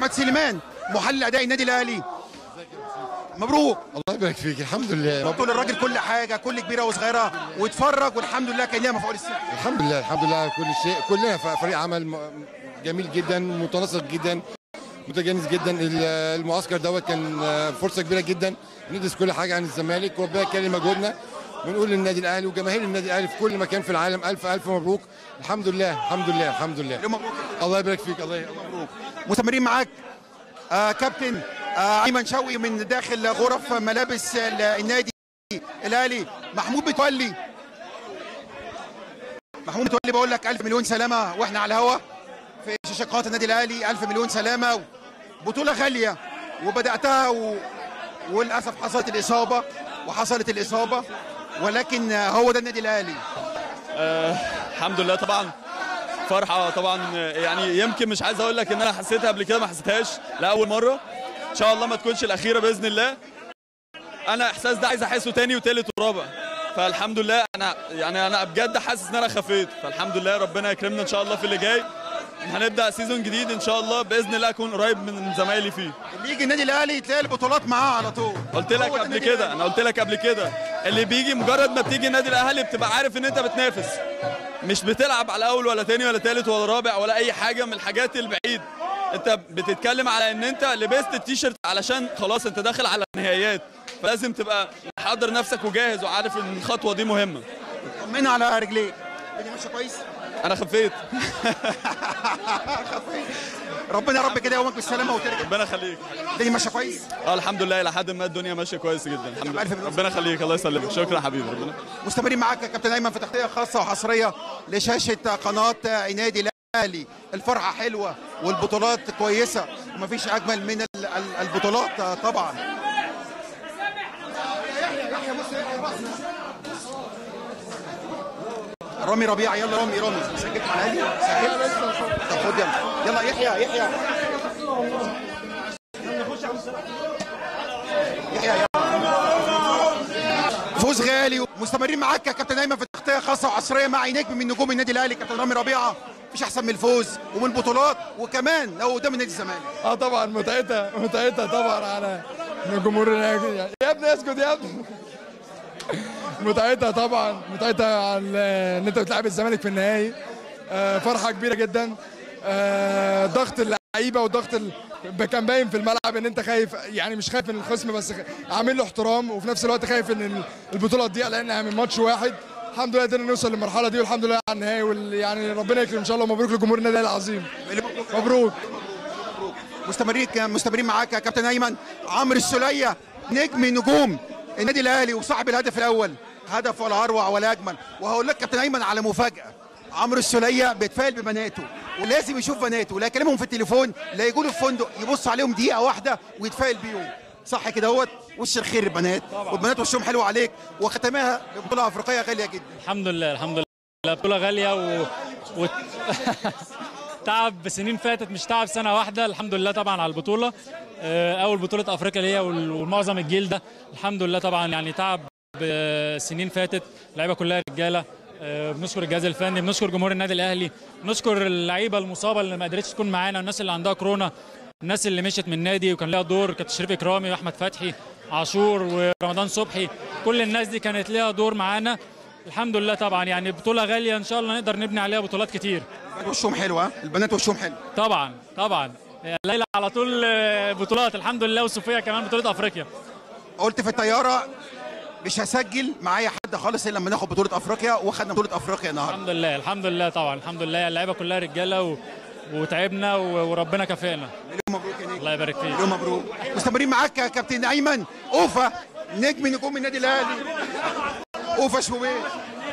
احمد سليمان محلل أداء النادي الأهلي. مبروك. الله يبارك فيك الحمد لله. تقول للراجل كل حاجة كل كبيرة وصغيرة واتفرج والحمد لله كان ليها مفعول السحر الحمد لله الحمد لله كل شيء. كلنا فريق عمل جميل جدا متناسق جدا متجانس جدا. ال- المعسكر دوت كان آه، فرصة كبيرة جدا. ندرس كل حاجة عن الزمالك وربنا يكرم مجهودنا. ونقول للنادي الأهلي وجماهير النادي الأهلي في كل مكان في العالم ألف ألف مبروك. الحمد لله الحمد لله الحمد لله. مبروك. الله يبارك فيك الله يبارك مبروك. مستمرين معاك. آه كابتن آه أيمن شوقي من داخل غرف ملابس ال- النادي الأهلي. محمود متولي. محمود متولي بقول لك ألف مليون سلامة وإحنا على الهوا في شاشه قناه النادي الأهلي. ألف مليون سلامة بطوله غالية وبدأتها و... وللأسف حصلت الإصابة وحصلت الإصابة. ولكن آه، هو ده النادي الأهلي. الحمد لله طبعا. فرحة طبعا يعني يمكن مش عايز أقول لك إن أنا حسيتها قبل كده ما حسيتهاش لأول مرة. إن شاء الله ما تكونش الأخيرة بإذن الله. أنا إحساس ده عايز أحسه تاني وتالت ورابع. فالحمد لله أنا يعني أنا بجد حاسس إن أنا خفيت. فالحمد لله ربنا يكرمنا إن شاء الله في اللي جاي. هنبدأ سيزون جديد إن شاء الله بإذن الله أكون قريب من زمايلي فيه. اللي يجي النادي الأهلي تلاقي البطولات معاه على طول. قلت لك قبل كده. أنا قلت لك قبل كده. اللي بيجي مجرد ما بتيجي النادي الأهلي بتبقى عارف إن أنت بتنافس. مش بتلعب على أول ولا تاني ولا تالت ولا رابع ولا أي حاجة من الحاجات البعيد. أنت بتتكلم على إن أنت لبست التيشيرت علشان خلاص أنت داخل على النهائيات. فلازم تبقى محضر نفسك وجاهز وعارف إن الخطوة دي مهمة. طمنا على رجليك. الدنيا ماشية كويس؟ أنا خفيت. ربنا يا رب كده يومك بالسلامة وترجع. ربنا يخليك. الدنيا ماشية كويس؟ آه الحمد لله إلى حد ما الدنيا ماشية كويس جدا. الحمد لله. ربنا يخليك. الله يسلمك. شكرا حبيبي. ربنا. مستمرين معاك يا كابتن أيمن في تغطية خاصة وحصرية لشاشة قناة النادي الأهلي. الفرحة حلوة والبطولات كويسة ومفيش أجمل من ال- ال- البطولات طبعا. رامي ربيع يلا رامي رامي. سجلت مع الاهلي سجلت طب خد يلا. يلا يحيى يحيى. فوز غالي. مستمرين معاك يا كابتن ايمن في تغطيه خاصة وعصرية مع نجم من نجوم النادي الأهلي. كابتن رامي ربيعه مفيش أحسن من الفوز ومن البطولات وكمان لو قدام النادي الزمالك. آه طبعا متعتها متعتها طبعا على جمهور الأهلي. يا ابني اسكت يا ابني. متعتها طبعا متعتها على إن أنت بتلعب الزمالك في النهائي. آه، فرحة كبيرة جدا. آه، ضغط اللعيبة وضغط ال... كان باين في الملعب إن أنت خايف يعني مش خايف من الخصم بس عامل له احترام وفي نفس الوقت خايف إن ال- البطولة تضيع لانها من ماتش واحد. الحمد لله قدرنا نوصل للمرحلة دي والحمد لله على النهائي وال... يعني ربنا يكرم إن شاء الله. مبروك لجمهور النادي العظيم. مبروك. مستمرين مستمرين معاك يا كابتن أيمن. عمرو السولية نجم نجوم النادي الأهلي وصاحب الهدف الأول. هدف ولا اروع ولا اجمل وهقول لك كابتن أيمن على مفاجأة. عمرو السولية بيتفائل ببناته. ولازم يشوف بناته. لا يكلمهم في التليفون لا يجوا له في فندق. يبص عليهم دقيقة واحدة ويتفائل بيهم. صح كده هوت وش الخير البنات والبنات وشهم حلو عليك. وختمها ببطولة أفريقية غالية جدا. الحمد لله الحمد لله. بطولة غالية و... و... تعب سنين فاتت مش تعب سنة واحدة. الحمد لله طبعا على البطولة. آه، أول بطولة أفريقيا ليا وال- ومعظم الجيل ده. الحمد لله طبعا يعني تعب آه، سنين فاتت اللعيبة كلها رجالة آه، بنشكر الجهاز الفني بنشكر جمهور النادي الأهلي بنشكر اللعيبة المصابة اللي ما قدرتش تكون معانا والناس اللي عندها كورونا الناس اللي مشيت من النادي وكان لها دور كابتن شريف إكرامي وأحمد فتحي عاشور ورمضان صبحي كل الناس دي كانت لها دور معانا. الحمد لله طبعا يعني بطولة غالية إن شاء الله نقدر نبني عليها بطولات كتير. وشهم حلو ها؟ البنات وشهم حلو. طبعا طبعا. ليلى على طول آه، بطولات. الحمد لله وصوفيا كمان بطولة أفريقيا. قلت في الطيارة مش هسجل معايا حد خالص إلا لما ناخد بطولة أفريقيا واخدنا بطولة أفريقيا النهارده. الحمد لله الحمد لله طبعا الحمد لله. اللعيبة كلها رجالة و... وتعبنا و... وربنا كافئنا مليون مبروك يا نجم. الله يبارك فيك. مليون مبروك. مستمرين معاك يا كابتن أيمن. أوفا نجم نجوم النادي الأهلي. أوفا شوبير.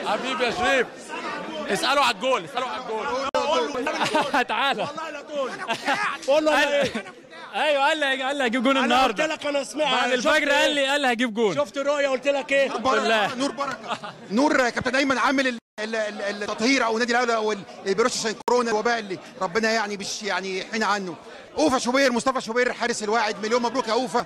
حبيبي يا شريف. اسألوا على الجول اسألوا على الجول. تعالى. قول له قال... أنا إيه؟ أيوه قال لي قال لي هجيب جون أنا قلت النهارده. لك أنا سمعت بعد الفجر قال لي قال لي هجيب جون. شفت رؤيه قلت لك إيه. نور بركة. نور يا كابتن أيمن عامل ال- ال- ال- التطهير أو النادي الاهلي أو اللي بيرش عشان كورونا الوباء اللي ربنا يعني مش يعني يحين عنه. أوفا شوبير مصطفى شوبير حارس الواعد. مليون مبروك يا أوفا.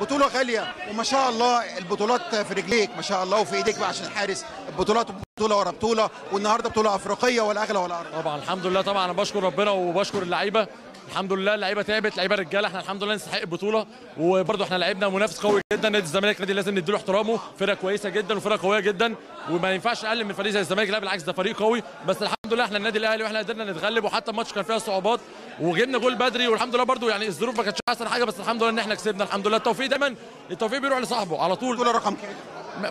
بطولة غالية. وما شاء الله البطولات في رجليك. ما شاء الله. وفي إيديك بقى عشان حارس. البطولات بطولة ورا بطولة. والنهاردة بطولة أفريقية ولا اغلى ولا ارض طبعا الحمد لله. طبعا أنا بشكر ربنا وبشكر اللعيبة. الحمد لله اللعيبه تعبت لعيبة رجالة إحنا الحمد لله نستحق البطولة. وبرده إحنا لعبنا منافس قوي جدا نادي الزمالك نادي لازم نديله احترامه. فرقة كويسة جدا وفرقة قوية جدا. وما ينفعش أقل من فريق زي الزمالك لا بالعكس ده فريق قوي. بس الحمد لله إحنا النادي الأهلي وإحنا قدرنا نتغلب وحتى الماتش كان فيها صعوبات. وجبنا جول بدري والحمد لله برده يعني الظروف ما كانتش أحسن حاجة بس الحمد لله إن إحنا كسبنا. الحمد لله التوفيق دايما التوفيق بيروح لصاحبه على طول. رقم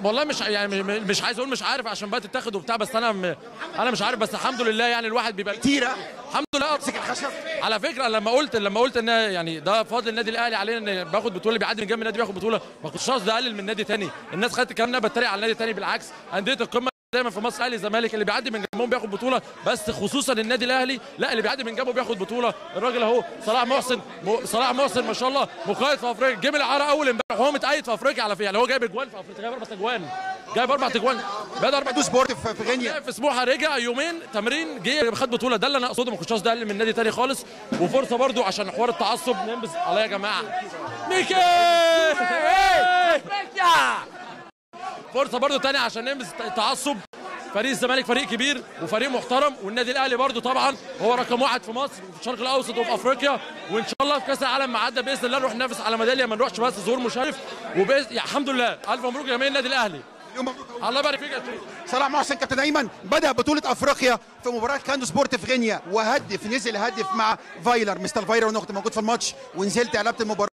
والله مش يعني مش عايز أقول مش عارف عشان بقى تتاخد وبتاع بس أنا م... أنا مش عارف بس الحمد لله يعني الواحد بيبقى كتيرة. الحمد لله. امسك الخشب. على فكرة لما قلت لما قلت إن يعني ده فضل النادي الأهلي علينا إن باخد بطولة بيعدي من جنب النادي بياخد بطولة ما كنتش قصدي اقلل من نادي تاني. الناس خدت الكلام ده بتريق على النادي تاني. بالعكس أندية القمة دايما في مصر أهلي الزمالك اللي بيعدي من جنبهم بياخد بطوله بس خصوصا النادي الاهلي لا اللي بيعدي من جنبه بياخد بطوله. الراجل اهو صلاح محسن م... صلاح محسن ما شاء الله مقيد في افريقيا جيب العاره اول امبارح وهو متقيد في افريقيا على فكرة يعني هو جايب اجوان في افريقيا جايب أربع اجوان جايب أربع اجوان بدا أربع دو سبورت في في غينيا. في سموحه رجع يومين تمرين جه خد بطولة ده اللي أنا أقصده ما كنتش قصدي أقل من نادي تاني خالص. وفرصة برضو عشان حوار التعصب ننبذ الله يا جماعة. ميكي! فرصة برضو تاني عشان ننبذ التعصب. فريق الزمالك فريق كبير وفريق محترم والنادي الأهلي برضو طبعا هو رقم واحد في مصر وفي الشرق الأوسط وفي أفريقيا. وإن شاء الله في كأس العالم معدى بإذن الله نروح ننافس على ميدالية ما نروحش بس ظهور مشرف. وباذن الحمد لله. ألف مبروك يا جماهير النادي الأهلي. الله يبارك فيك يا شريف. صلاح محسن كابتن أيمن بدأ بطولة أفريقيا في مباراة كانو سبورت في غينيا وهدف نزل هدف مع فايلر. مستر فايلر وأنا كنت موجود في الماتش ونزلت قلبت المباراة.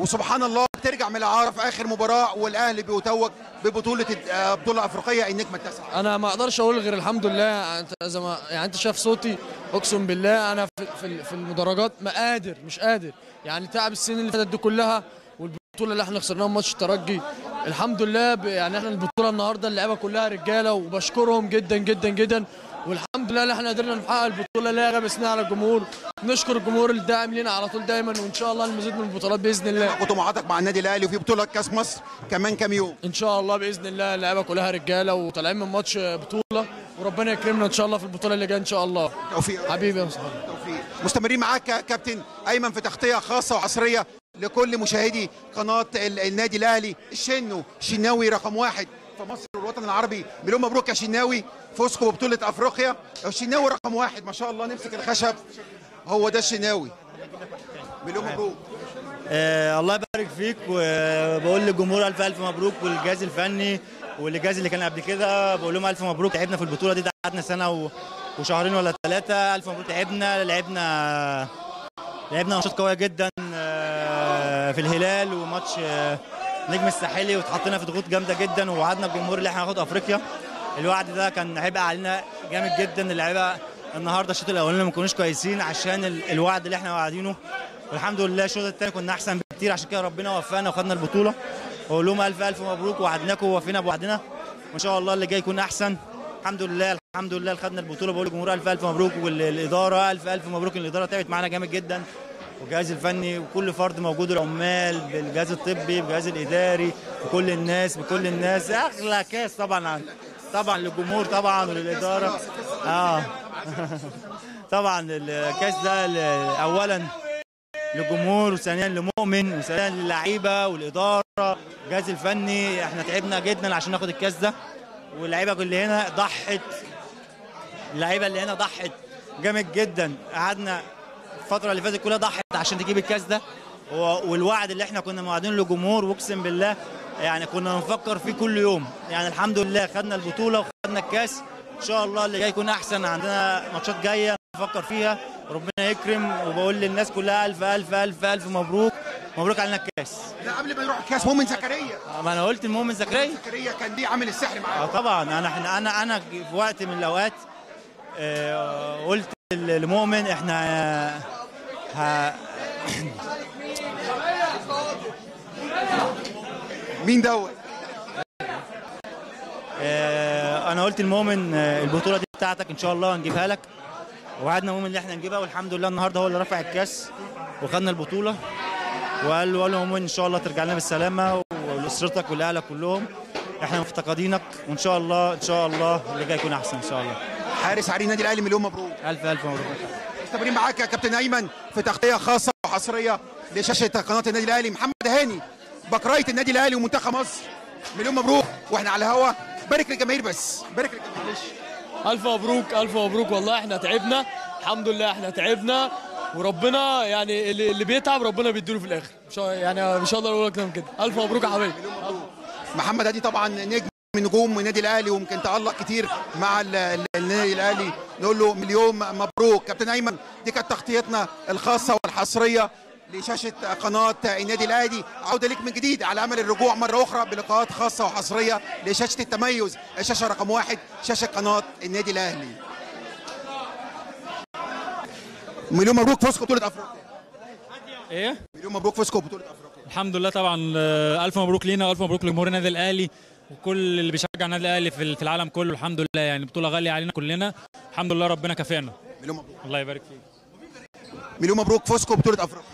وسبحان الله ترجع من الاعاره في آخر مباراة والأهلي بيتوج ببطولة آه، بطولة أفريقية النجمه التاسعه أنا ما أقدرش أقول غير الحمد لله. أنت ما يعني أنت شايف صوتي أقسم بالله أنا في في, المدرجات ما قادر مش قادر. يعني تعب السنين اللي فاتت دي كلها والبطولة اللي إحنا خسرناها ماتش الترجي الحمد لله يعني إحنا البطولة النهارده اللعيبة كلها رجالة وبشكرهم جدا جدا جدا. والحمد لله اللي إحنا قدرنا نحقق البطولة اللي هي غابسنا على الجمهور نشكر الجمهور الداعم لينا على طول دايما وإن شاء الله المزيد من البطولات بإذن الله. وطموحاتك مع النادي الأهلي وفي بطولة كأس مصر كمان كام يوم. إن شاء الله بإذن الله اللعيبة كلها رجالة وطالعين من ماتش بطولة وربنا يكرمنا إن شاء الله في البطولة اللي جاية إن شاء الله. توفيق. حبيبي يا مصطفى. توفيق. مستمرين معاك كابتن أيمن في تغطية خاصة وعصرية لكل مشاهدي قناة ال- النادي الأهلي. الشنو؟ شناوي رقم واحد. في مصر والوطن العربي مليون مبروك يا شناوي. فوزكم ببطولة أفريقيا. الشناوي رقم واحد ما شاء الله نمسك الخشب. هو ده الشناوي مليون مبروك. آه الله يبارك فيك وبقول للجمهور ألف ألف مبروك والجهاز الفني والجهاز اللي كان قبل كده بقول لهم ألف مبروك تعبنا في البطولة دي قعدنا سنة و... وشهرين ولا ثلاثة ألف مبروك تعبنا لعبنا لعبنا ماتشات قوية جدا آه، في الهلال وماتش نجم الساحلي واتحطينا في ضغوط جامدة جدا ووعدنا الجمهور اللي إحنا هناخد أفريقيا. الوعد ده كان هيبقى علينا جامد جدا. اللعيبة النهارده الشوط الأولاني ما كانوش كويسين عشان ال- الوعد اللي إحنا واعدينه. والحمد لله الشوط الثاني كنا أحسن بكتير. عشان كده ربنا وفقنا وخدنا البطولة. واقول لهم ألف ألف مبروك. وعدناكم ووفينا بوعدنا. وإن شاء الله اللي جاي يكون أحسن. الحمد لله الحمد لله خدنا البطولة. بقول للجمهور ألف ألف مبروك. والإدارة ألف ألف مبروك. الإدارة تعبت معانا جامد جدا. والجهاز الفني وكل فرد موجود العمال بالجهاز الطبي بالجهاز الإداري بكل الناس بكل الناس. أغلى كاس طبعا طبعا للجمهور طبعا وللاداره آه. طبعا الكاس ده اولا للجمهور وثانيا لمؤمن وثانيا للعيبة والإدارة. الجهاز الفني إحنا تعبنا جدا عشان ناخد الكاس ده. واللعيبة اللي هنا ضحت. اللعيبة اللي هنا ضحت جامد جدا. قعدنا الفترة اللي فاتت كلها ضحت عشان تجيب الكاس ده. والوعد اللي إحنا كنا موعدينه للجمهور واقسم بالله يعني كنا بنفكر فيه كل يوم. يعني الحمد لله خدنا البطولة وخدنا الكاس. إن شاء الله اللي جاي يكون أحسن. عندنا ماتشات جاية نفكر فيها. وربنا يكرم. وبقول للناس كلها ألف ألف ألف ألف مبروك. مبروك علينا الكاس. لا قبل ما يروح الكاس مؤمن زكريا. ما أنا قلت المؤمن زكريا. زكريا كان ليه عامل السحر آه معاه طبعا. أنا إحنا أنا أنا في وقت من الأوقات آه، قلت لمؤمن إحنا آه، ه- مين دوت آه، أنا قلت لمؤمن آه، البطولة دي بتاعتك إن شاء الله هنجيبها لك. وعدنا مؤمن إن إحنا نجيبها والحمد لله النهارده هو اللي رفع الكاس وخدنا البطولة. وقال له قال له مؤمن إن شاء الله ترجع لنا بالسلامة ولأسرتك ولأهلك كلهم. إحنا مفتقدينك وإن شاء الله إن شاء الله اللي جاي يكون أحسن إن شاء الله. حارس عري النادي الأهلي مليون مبروك. ألف ألف مبروك. مستمرين معاك يا كابتن أيمن في تغطية خاصة وحصرية لشاشة قناة النادي الأهلي. محمد هاني بكراية النادي الأهلي ومنتخب مصر. مليون مبروك وإحنا على الهوا. بارك للجماهير بس. بارك للجماهير. ألف مبروك ألف مبروك. والله إحنا تعبنا. الحمد لله إحنا تعبنا. وربنا يعني اللي اللي بيتعب ربنا بيديله في الآخر. يعني مش هقدر أقول أكتر من كده. ألف مبروك يا حبيبي. محمد هادي طبعا نجم من نجوم النادي الأهلي وممكن تألق كتير مع ال- ال- النادي الأهلي. نقول له مليون مبروك. كابتن أيمن دي كانت تغطيتنا الخاصة والحصرية لشاشة قناة النادي الأهلي. عودة ليك من جديد على أمل الرجوع مرة أخرى بلقاءات خاصة وحصرية لشاشة التميز. الشاشة رقم واحد شاشة قناة النادي الأهلي. مليون مبروك فوزكم بطولة أفريقيا. إيه؟ مليون مبروك فوزكم بطولة أفريقيا. الحمد لله طبعا آه، ألف مبروك لينا وألف مبروك لجمهور النادي الأهلي. وكل اللي بيشجع النادي الأهلي في في العالم كله الحمد لله. يعني بطولة غالية علينا كلنا. الحمد لله ربنا كافئنا مليون مبروك. الله يبارك فيك. مليون مبروك فوزكم بطوله أفريقيا.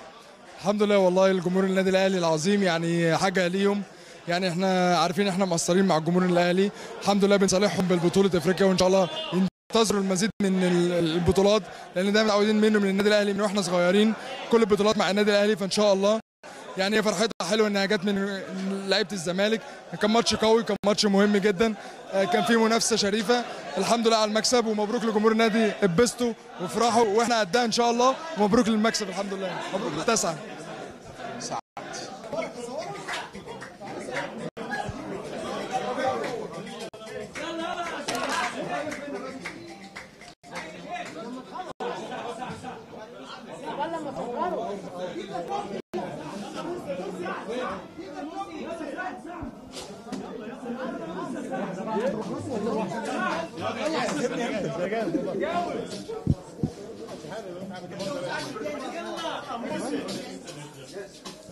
الحمد لله والله الجمهور النادي الأهلي العظيم يعني حاجة ليهم. يعني إحنا عارفين إحنا مقصرين مع الجمهور الأهلي. الحمد لله بنصالحهم بالبطولة أفريقيا وإن شاء الله ينتظروا المزيد من ال- البطولات لأن دايما متعودين منه من النادي الأهلي من وإحنا صغيرين. كل البطولات مع النادي الأهلي فإن شاء الله. يعني هي حلوة إنها جت من لعيبة الزمالك. كان ماتش قوي كان ماتش مهم جدا. آه، كان فيه منافسة شريفة. الحمد لله على المكسب ومبروك لجمهور النادي اتبسطوا وافرحوا وإحنا قدها إن شاء الله. ومبروك للمكسب الحمد لله. مبروك تسعة.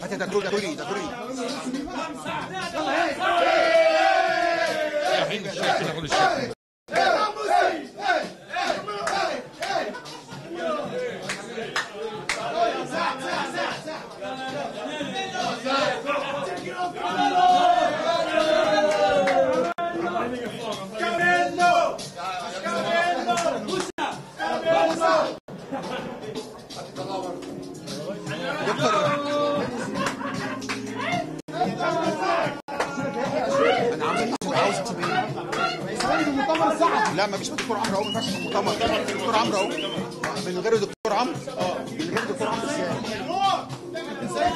هات ده كله ده كله ده كله أنا ما فيش دكتور عمرو اهو ما ينفعش في المؤتمر دكتور عمرو اهو من غير دكتور عمرو. آه من غير دكتور عمرو. إزاي؟